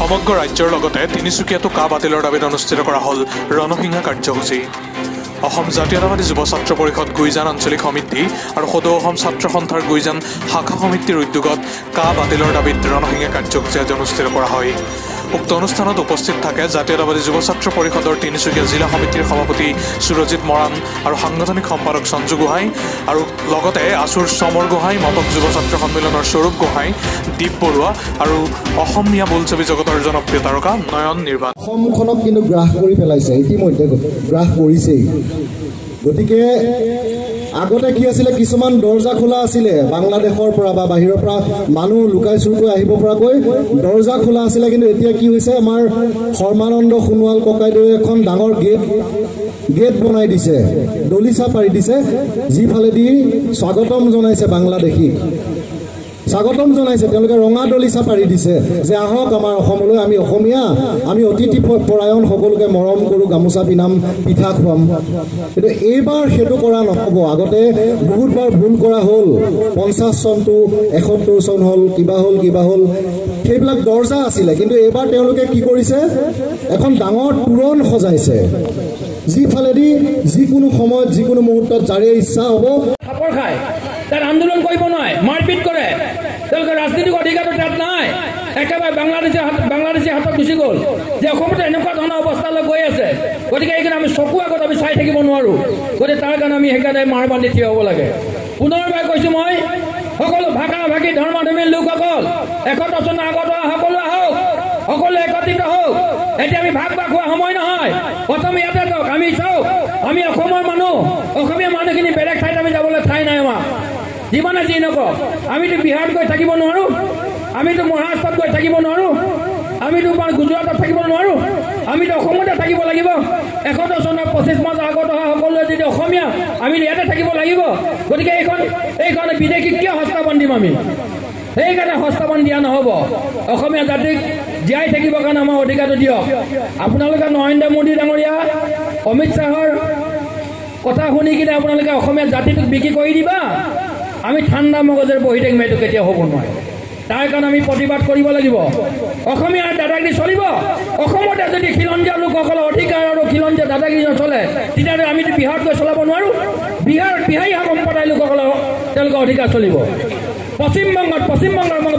সমগ্ৰ ৰাজ্যৰ লগতে তিনিচুকীয়াতো কা বাতিলৰ দাবীত অনুষ্ঠিত কৰা হ'ল ৰণসিংহা কাৰ্যসূচী। অসম জাতীয়তাবাদী যুৱ ছাত্ৰ পৰিষদ গুইজান আঞ্চলিক সমিতি আৰু সদৌ অসম ছাত্ৰ সন্থাৰ গুইজান শাখা সমিতিৰ উদ্যোগত কা বাতিলৰ দাবীত ৰণসিংহা কাৰ্যসূচী আজি অনুষ্ঠিত কৰা হয়। উক্ত অনুষ্ঠানত উপস্থিত থাকে জাতীয়তাবাদী যুৱ ছাত্ৰ পৰিষদৰ তিনিচুকীয়া জিলা সমিতিৰ সভাপতি সুৰজিৎ মৰাণ আৰু সাংগঠনিক সম্পাদক সঞ্জু গোহাঁই আৰু লগতে আছুৰ চমৰ গোহাঁই মটক যুৱ ছাত্ৰ সন্মিলনৰ স্বৰূপ গোহাঁই দীপ বৰুৱা আৰু অসমীয়া বোলছবি জগতৰ জনপ্ৰিয় তাৰকা নয়ন নিৰ্বাণ। অসমখনক কিন্তু গ্ৰাস কৰি পেলাইছে ইতিমধ্যে গ্ৰাস কৰিছেই। গতিকে আগতে কি আছিলে কিছুমান দৰ্জা খোলা আছিলে বাংলাদেশৰ পৰা বা বাহিৰৰ পৰা মানুহ লুকাই চুৰকৈ আহিব পৰাকৈ দৰ্জা খোলা আছিলে কিন্তু এতিয়া কি হৈছে আমাৰ সৰ্মানন্দ সোণোৱাল ককাইদেৱে এখন ডাঙৰ গেট গেট বনাই দিছে দলিচা পাৰি দিছে যিফালেদি স্বাগতম জনাইছে বাংলাদেশীক। স্বাগতম জনাইছে। তেওঁলোকে ৰঙা দলিচা পাৰি দিছে যে আহক আমাৰ অসমলৈ আমি অসমীয়া আমি অতিথি পৰায়ণ সকলোকে মৰম কৰোঁ গামোচা পিন্ধাম পিঠা খুৱাম। কিন্তু এইবাৰ সেইটো কৰা নহ'ব। আগতে বহুতবাৰ ভুল কৰা হ'ল। পঞ্চাছ চনটো এসত্তৰ চন হ'ল কিবা হ'ল কিবা হ'ল সেইবিলাক দৰ্জা আছিলে। কিন্তু এইবাৰ তেওঁলোকে কি কৰিছে? এখন ডাঙৰ তোৰণ সজাইছে। যিফালেদি যিকোনো সময়ত যিকোনো মুহূৰ্তত যাৰে ইচ্ছা হ'ব। খায়। তাত আন্দোলন কৰিব নোৱাৰে। তেওঁলোকে ৰাজনৈতিক অধিকাৰটো তাত নাই। একেবাৰে বাংলাদেশী বাংলাদেশী হাতত গুচি গ'ল যে অসমতে এনেকুৱা ধৰণৰ অৱস্থালৈ গৈ আছে। গতিকে এইকাৰণে আমি চকু আগত আমি চাই থাকিব নোৱাৰোঁ। গতিকে তাৰ কাৰণে আমি সেইকাৰণে মাৰ বান্ধি থিয় হ'ব লাগে। পুনৰবাৰ কৈছোঁ মই সকলো ভাষা ভাষী ধৰ্মাধৰ্মী লোকসকল এসত্তৰ চনৰ আগত সকলো আহক সকলো একত্ৰিত হওক। এতিয়া আমি ভাগ ভাগ হোৱা সময় নহয়। প্ৰথম ইয়াতে আমি চাওক আমি অসমৰ মানুহ অসমীয়া মানুহখিনি বেলেগ ঠাইত আমি যাবলৈ ঠাই নাই আমাৰ যিমানে যি নকওঁ। আমিতো বিহাৰত গৈ থাকিব নোৱাৰোঁ। আমিতো মহাৰাষ্ট্ৰত গৈ থাকিব নোৱাৰোঁ। আমিতো গুজৰাটত থাকিব নোৱাৰোঁ। আমিতো অসমতে থাকিব লাগিব। এসত্তৰ চনৰ পঁচিছ মাৰ্চ আগত অহা সকলোৱে যদি অসমীয়া আমি ইয়াতে থাকিব লাগিব। গতিকে এইখন এইখন বিদেশীক কিয় সংস্থাপন দিম আমি? সেইকাৰণে সংস্থাপন দিয়া নহ'ব। অসমীয়া জাতিক জীয়াই থাকিবৰ কাৰণে আমাৰ অধিকাৰটো দিয়ক। আপোনালোকে নৰেন্দ্ৰ মোদী ডাঙৰীয়া অমিত শ্বাহৰ কথা শুনি কিনে আপোনালোকে অসমীয়া জাতিটোক বিক্ৰী কৰি দিবা। আমি ঠাণ্ডা মগজেৰে বহি থাকিম এইটো কেতিয়াও হ'ব নোৱাৰে। তাৰ কাৰণে আমি প্ৰতিবাদ কৰিব লাগিব। অসমীয়াৰ দাদাগিৰি চলিব। অসমতে যদি খিলঞ্জীয়া লোকসকলৰ অধিকাৰ আৰু খিলঞ্জীয়া দাদাগিৰি নচলে তেতিয়াহ'লে আমিতো বিহাৰত গৈ চলাব নোৱাৰোঁ বিহাৰ বিহাৰী সম্প্ৰদায়ৰ লোকসকলৰ তেওঁলোকৰ অধিকাৰ চলিব। পশ্চিমবংগত পশ্চিমবংগৰ